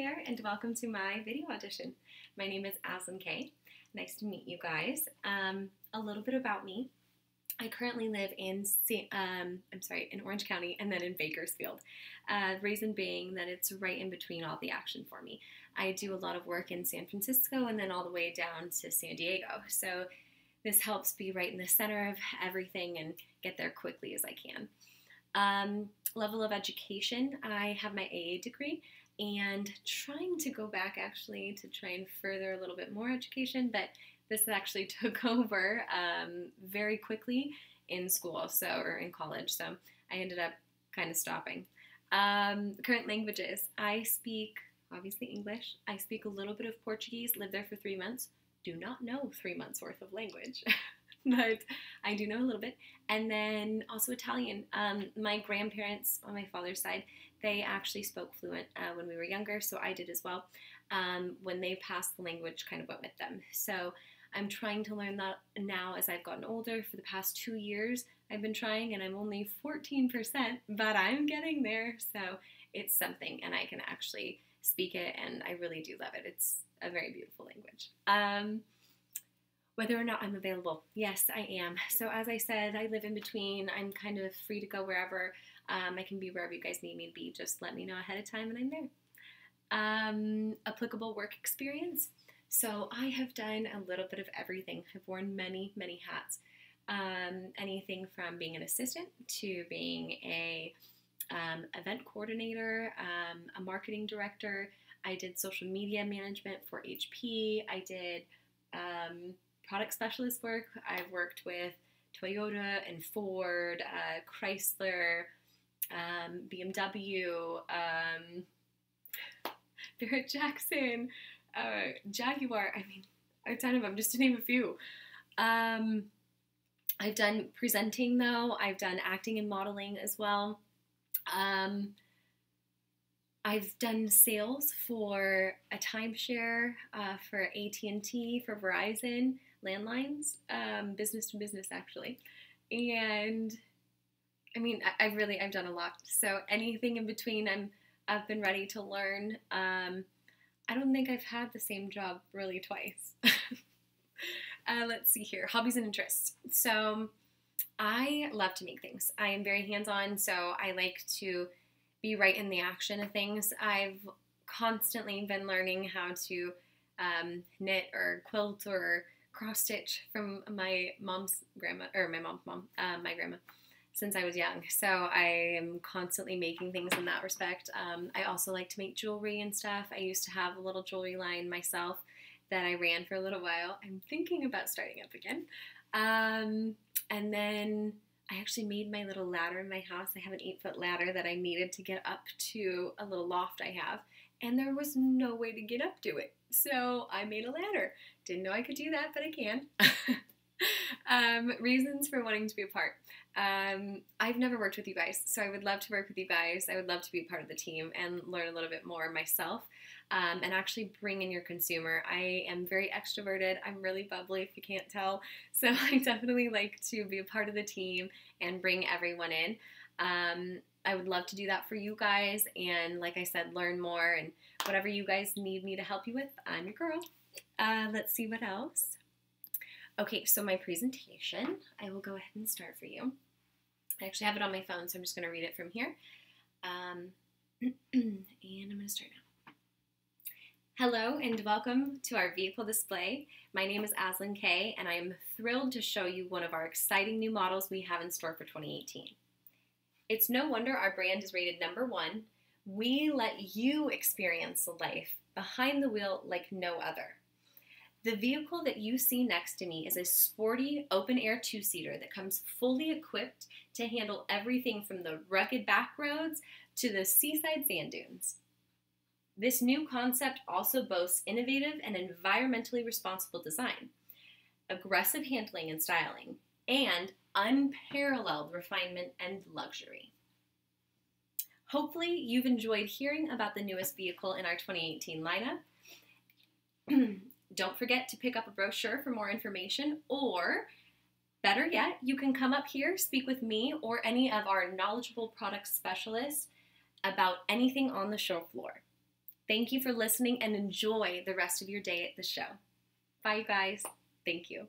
there, and welcome to my video audition. My name is Aslyn Kay. Nice to meet you guys. Um, a little bit about me. I currently live in, um, I'm sorry, in Orange County and then in Bakersfield. Uh, reason being that it's right in between all the action for me. I do a lot of work in San Francisco and then all the way down to San Diego. So this helps be right in the center of everything and get there quickly as I can. Um, level of education, I have my AA degree and trying to go back actually to try and further a little bit more education, but this actually took over um, very quickly in school, so or in college. So I ended up kind of stopping. Um, current languages: I speak obviously English. I speak a little bit of Portuguese. Lived there for three months. Do not know three months worth of language. but I do know a little bit. And then also Italian. Um, my grandparents on my father's side, they actually spoke fluent uh, when we were younger, so I did as well. Um, when they passed, the language kind of went with them. So I'm trying to learn that now as I've gotten older. For the past two years, I've been trying, and I'm only 14%, but I'm getting there. So it's something, and I can actually speak it, and I really do love it. It's a very beautiful language. Um, whether or not I'm available. Yes, I am. So, as I said, I live in between. I'm kind of free to go wherever. Um, I can be wherever you guys need me to be. Just let me know ahead of time and I'm there. Um, applicable work experience. So, I have done a little bit of everything. I've worn many, many hats. Um, anything from being an assistant to being a um, event coordinator, um, a marketing director. I did social media management for HP. I did um, product specialist work. I've worked with Toyota and Ford, uh, Chrysler, um, BMW, um, Barrett Jackson, uh, Jaguar. I mean, a ton of them, just to name a few. Um, I've done presenting though. I've done acting and modeling as well. Um, I've done sales for a timeshare, uh, for AT and T, for Verizon landlines, um, business to business actually. And I mean, I, I, really I've done a lot. So anything in between, I'm I've been ready to learn. Um, I don't think I've had the same job really twice. uh, let's see here, hobbies and interests. So I love to make things. I am very hands on, so I like to be right in the action of things. I've constantly been learning how to um, knit or quilt or cross stitch from my mom's grandma or my mom's mom, uh, my grandma, since I was young. So I am constantly making things in that respect. Um, I also like to make jewelry and stuff. I used to have a little jewelry line myself that I ran for a little while. I'm thinking about starting up again. Um, and then I actually made my little ladder in my house. I have an eight foot ladder that I needed to get up to a little loft I have, and there was no way to get up to it. So I made a ladder. Didn't know I could do that, but I can. um, reasons for wanting to be a part. Um, I've never worked with you guys, so I would love to work with you guys. I would love to be part of the team and learn a little bit more myself um, and actually bring in your consumer. I am very extroverted. I'm really bubbly, if you can't tell. So I definitely like to be a part of the team and bring everyone in. Um, I would love to do that for you guys and, like I said, learn more and whatever you guys need me to help you with, I'm your girl. Uh, let's see what else. Okay, so my presentation, I will go ahead and start for you. I actually have it on my phone, so I'm just going to read it from here. Um, and I'm going to start now. Hello and welcome to our vehicle display. My name is Aslyn Kay, and I am thrilled to show you one of our exciting new models we have in store for 2018. It's no wonder our brand is rated number one. We let you experience life behind the wheel like no other. The vehicle that you see next to me is a sporty open air two seater that comes fully equipped to handle everything from the rugged back roads to the seaside sand dunes. This new concept also boasts innovative and environmentally responsible design, aggressive handling and styling, and unparalleled refinement and luxury. Hopefully, you've enjoyed hearing about the newest vehicle in our 2018 lineup. Don't forget to pick up a brochure for more information, or better yet, you can come up here, speak with me or any of our knowledgeable product specialists about anything on the show floor. Thank you for listening and enjoy the rest of your day at the show. Bye, guys. Thank you.